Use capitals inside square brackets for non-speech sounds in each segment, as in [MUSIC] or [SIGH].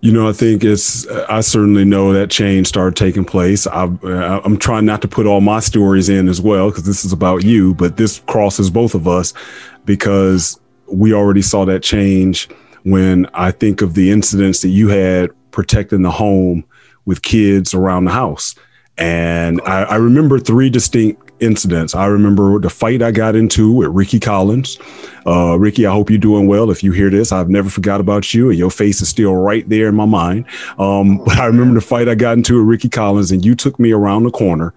You know, I think it's, I certainly know that change started taking place. I, I'm trying not to put all my stories in as well, because this is about you, but this crosses both of us because we already saw that change when I think of the incidents that you had protecting the home with kids around the house. And I, I remember three distinct incidents. I remember the fight I got into with Ricky Collins. Uh, Ricky, I hope you're doing well. If you hear this, I've never forgot about you, and your face is still right there in my mind. Um, [LAUGHS] but I remember the fight I got into with Ricky Collins, and you took me around the corner.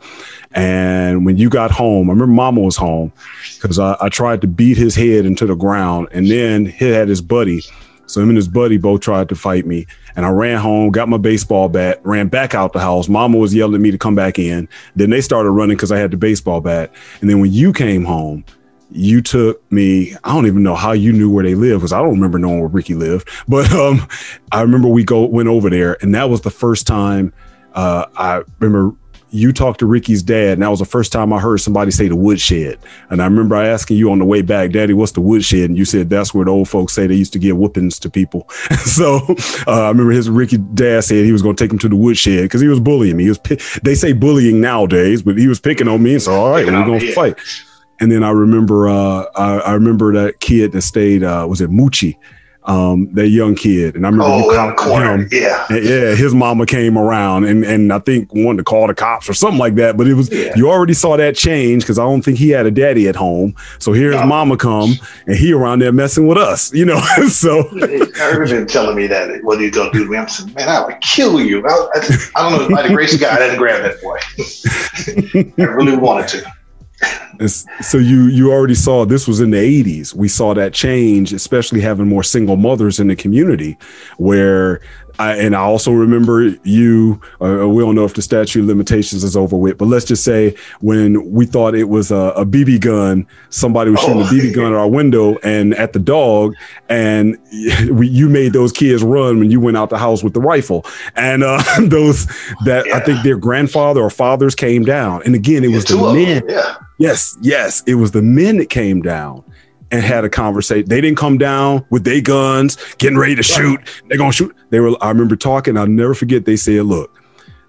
And when you got home, I remember Mama was home because I, I tried to beat his head into the ground, and then he had his buddy. So him and his buddy both tried to fight me. And I ran home, got my baseball bat, ran back out the house. Mama was yelling at me to come back in. Then they started running because I had the baseball bat. And then when you came home, you took me. I don't even know how you knew where they live because I don't remember knowing where Ricky lived. [LAUGHS] But um, I remember we go went over there, and that was the first time uh, I remember you talked to Ricky's dad, and that was the first time I heard somebody say the woodshed. And I remember I asking you on the way back, Daddy, what's the woodshed? And you said that's where the old folks say they used to give whoopings to people. [LAUGHS] so uh, I remember his Ricky dad said he was going to take him to the woodshed because he was bullying me. He was they say bullying nowadays, but he was picking on me. And so all right, we're going to fight. And then I remember uh, I, I, remember that kid that stayed uh, was it Moochie um, that young kid. And I remember oh, you called him. Yeah. yeah. His mama came around and, and I think wanted to call the cops or something like that. But it was, yeah. you already saw that change because I don't think he had a daddy at home. So here's no. mama come and he around there messing with us, you know? [LAUGHS] so I remember him telling me that, what are you going to do to me? I'm saying, man, I would kill you. I, I, I don't know, by the grace of God, I didn't grab that boy. [LAUGHS] I really wanted to so you you already saw this was in the 80s we saw that change especially having more single mothers in the community where I, and I also remember you. Uh, we don't know if the statute of limitations is over with, but let's just say when we thought it was a, a BB gun, somebody was shooting oh, a BB gun at our window and at the dog, and [LAUGHS] we, you made those kids run when you went out the house with the rifle. And uh, [LAUGHS] those that yeah. I think their grandfather or fathers came down, and again it was yeah, the men. Yeah. Yes, yes, it was the men that came down and had a conversation. They didn't come down with their guns, getting ready to shoot. They're gonna shoot. They were. I remember talking. I'll never forget. They said, "Look,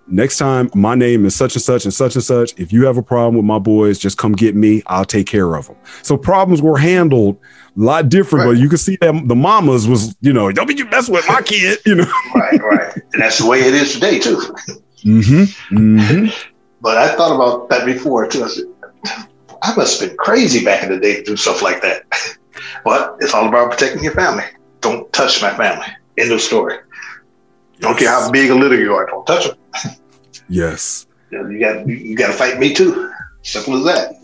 next time my name is such and such and such and such. If you have a problem with my boys, just come get me. I'll take care of them." So problems were handled a lot different, right. but you can see that the mamas was, you know, don't be you mess with my kid, you know. right, right, and that's the way it is today too. mm-hmm. Mm-hmm. But I thought about that before too. I said, I must have been crazy back in the day to do stuff like that. [LAUGHS] but it's all about protecting your family. Don't touch my family. End of story. Yes. Don't care how big a little you are. Don't touch them. [LAUGHS] Yes. You got you got to fight me too. Simple as that.